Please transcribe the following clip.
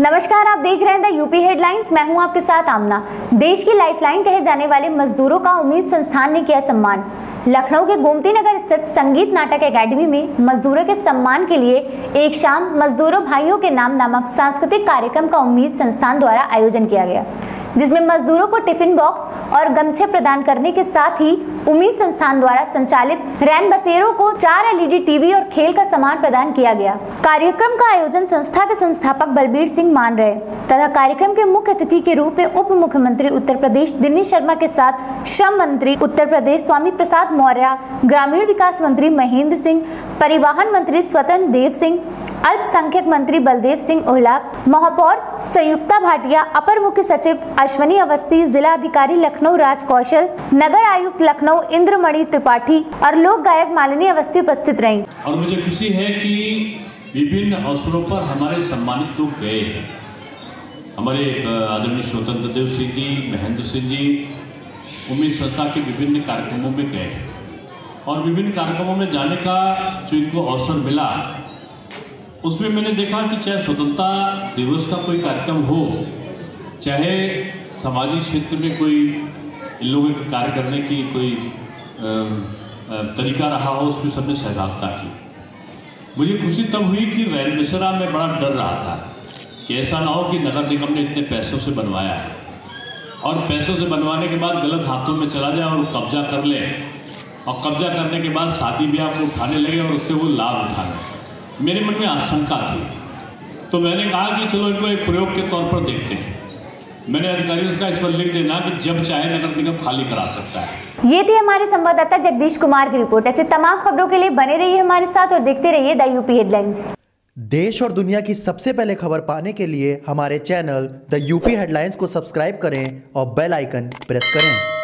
नमस्कार, आप देख रहे हैं द यूपी हेडलाइंस। मैं हूँ आपके साथ आमना। देश की लाइफलाइन कहे जाने वाले मजदूरों का उम्मीद संस्थान ने किया सम्मान। लखनऊ के गोमती नगर स्थित संगीत नाटक एकेडमी में मजदूरों के सम्मान के लिए एक शाम मजदूरों भाइयों के नाम नामक सांस्कृतिक कार्यक्रम का उम्मीद संस्थान द्वारा आयोजन किया गया, जिसमें मजदूरों को टिफ़िन बॉक्स और गमछे प्रदान करने के साथ ही उम्मीद संस्थान द्वारा संचालित रैन बसेरों को चार एलईडी टीवी और खेल का सामान प्रदान किया गया। कार्यक्रम का आयोजन संस्था के संस्थापक बलबीर सिंह मान रहे तथा कार्यक्रम के मुख्य अतिथि के रूप में उप मुख्यमंत्री उत्तर प्रदेश दिनेश शर्मा के साथ श्रम मंत्री उत्तर प्रदेश स्वामी प्रसाद मौर्य, ग्रामीण विकास मंत्री महेंद्र सिंह, परिवहन मंत्री स्वतंत्र देव सिंह अल्पसंख्यक मंत्री बलदेव सिंह ओहलाक महापौर संयुक्ता भाटिया, अपर मुख्य सचिव अश्वनी अवस्थी जिला अधिकारी लखनऊ राज कौशल, नगर आयुक्त लखनऊ इंद्रमणि त्रिपाठी और लोक गायक मालिनी अवस्थी उपस्थित रही। और मुझे खुशी है कि विभिन्न अवसरों पर हमारे सम्मानित लोग गए हैं। हमारे आदरणीय स्वतंत्र देव सिंह जी, महेंद्र सिंह जी, उम्मीद संस्था के विभिन्न कार्यक्रमों में गए और विभिन्न कार्यक्रमों में जाने का जो इनको अवसर मिला उसमें मैंने देखा कि चाहे स्वतंत्रता दिवस का कोई कार्यक्रम हो चाहे सामाजिक क्षेत्र में कोई इन लोगों के कार्य करने की कोई अ, अ, तरीका रहा हो उसमें सबने सहभागिता की। मुझे खुशी तब हुई कि रैन मिश्रा में बड़ा डर रहा था कि ऐसा ना हो कि नगर निगम ने इतने पैसों से बनवाया है। और पैसों से बनवाने के बाद गलत हाथों में चला जाए और कब्जा कर ले और कब्जा करने के बाद शादी ब्याह को उठाने लगे और उससे वो लाभ उठाने मेरे मन में आशंका थी। तो मैंने कहा कि चलो इनको एक प्रयोग के तौर पर देखते हैं। मैंने अधिकारियों से इस पर लिख देना कि जब चाहे नगर निगम खाली करा सकता है। ये थी हमारे संवाददाता जगदीश कुमार की रिपोर्ट। ऐसे तमाम खबरों के लिए बने रहिए हमारे साथ और देखते रहिए द यूपी हेडलाइंस। देश और दुनिया की सबसे पहले खबर पाने के लिए हमारे चैनल द यूपी हेडलाइंस को सब्सक्राइब करें और बेल आइकन प्रेस करें।